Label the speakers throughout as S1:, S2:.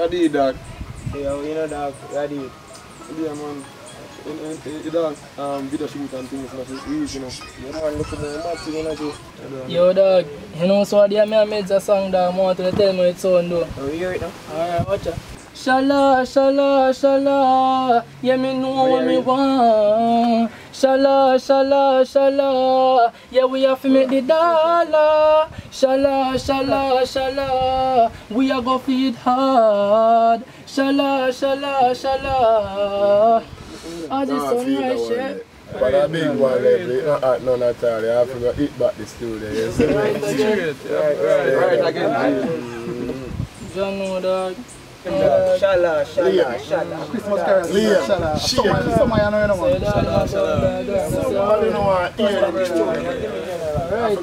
S1: I did that.
S2: Yeah, you know dog, I did.
S1: Yeah, man. In, in, in, in dog, um, video shoot and things, like, it's easy, you know.
S2: You know, look at the match, you know, too.
S3: Yo dog, you know so the me made a song that I want to tell me it's sound though.
S2: Oh, you hear it now?
S3: Alright, watch out. Shala, shala, shala, yeah me know what me want. Shala, shala, shala, yeah we have to make the dollar. Shala, shala, shala, we are go feed hard. Shala, shala, shala. This song right shit.
S1: But a big one eh, level, it's not hot none at all. You have to go hit back the studio, you see?
S3: Right again.
S1: Right, right again.
S3: John know dog.
S2: Shala, shala, shala.
S4: Christmas carols.
S1: Liam,
S4: Shala. Summer, summer, you know, you know,
S3: Say
S4: man.
S3: that, that, that, that, that.
S1: Somebody know what hear them.
S3: Right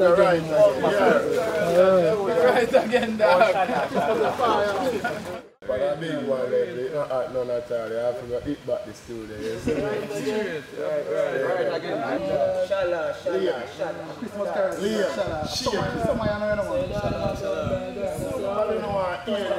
S1: Right,
S3: again.
S1: yeah. But a big one level, it's not hot none at all. You have to go hit back the studio, you see me? Right again.
S2: Shala, shala, shala.
S4: Christmas carols.
S1: Liam,
S4: Shala. Summer, summer, you know, you know, man.
S1: Somebody know what hear them. Right,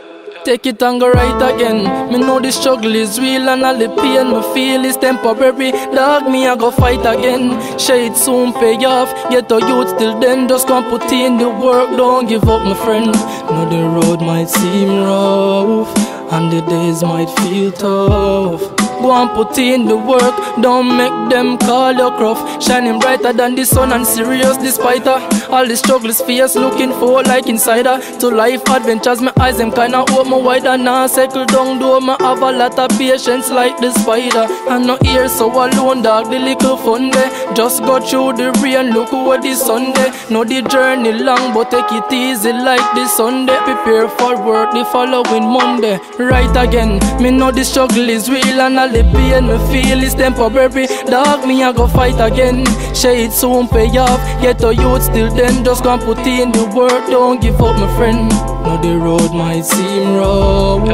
S3: Take it and go right again. Me know the struggle is real and all the pain me feel is temporary. Dog, me I go fight again. Shade soon pay off. Get a youth till then, just come put in the work. Don't give up, my friend. Know the road might seem rough and the days might feel tough. Go and put in the work, don't make them call you rough. Shining brighter than the sun and serious despite her. All the struggles fierce, looking for like insider. To life adventures, my eyes them kinda open wider. Now circle down door, me have a lot of patience like the spider. And no ear so alone, dog, the little fun there. Just go through the rain, look what the Sunday. Know the journey long, but take it easy like the Sunday. Prepare for work the following Monday. Right again, me know the struggle is real and all the pain me feel is temporary. Dog, me I go fight again. Shade soon pay off. Get a youth still then, just gonna put in the work. Don't give up, my friend. Know the road might seem rough.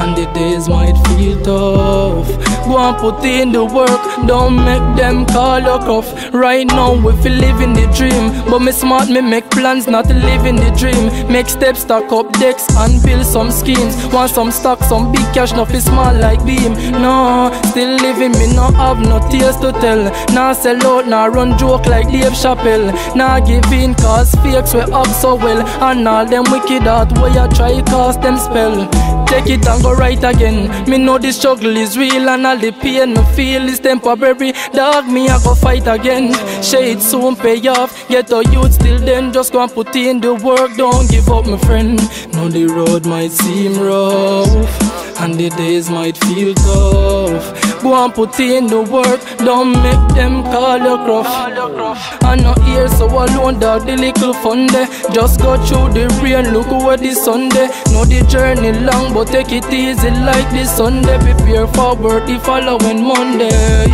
S3: And the days might feel tough. Go and put in the work, don't make them call you rough. Right now, we feel living the dream. But me smart, me make plans, not living the dream. Make steps, stack up decks, and build some schemes. Want some stock, some big cash, nothing small like beam. No, still living, me no have no tears to tell. Nah sell out, nah run joke like Dave Chappelle. Nah give in, cause fakes we up so well. And all them wicked out, where you try cast them spell. Take it and go right again. Me know the struggle is real and all the pain me feel is temporary. Dog, me I go fight again. Shade soon pay off. Get a youth still then, just go and put in the work. Don't give up, my friend. Know the road might seem rough and the days might feel tough. Go and put in the work. Don't make them call you rough. I no here so alone, dog. The little fun there. Just go through the rain. Look what the Sunday. Know the journey long, but take it easy like the Sunday. Prepare for work the following Monday.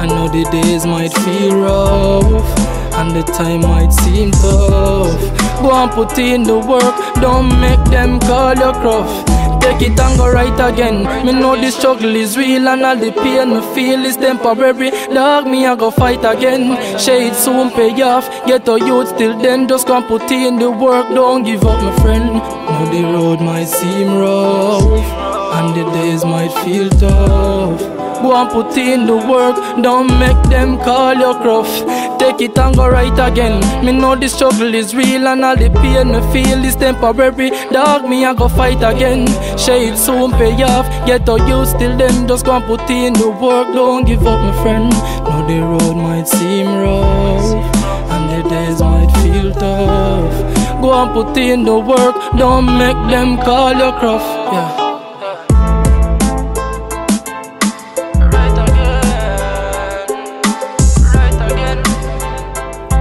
S3: I know the days might feel rough and the time might seem tough. Go and put in the work, don't make them call you rough. Take it and go right again. Me know the struggle is real and all the pain me feel is temporary. Dog, me I go fight again. Shade soon pay off. Get a youth till then, just come put in the work. Don't give up, my friend. Know the road might seem rough and the days might feel tough. Go and put in the work, don't make them call you rough. Take it and go right again. Me know the struggle is real and all the pain me feel is temporary. Dog, me I go fight again. Shade soon pay off. Get a youth till then, just go and put in the work. Don't give up, my friend. Know the road might seem rough and the days might feel tough. Go and put in the work, don't make them call you rough. Yeah.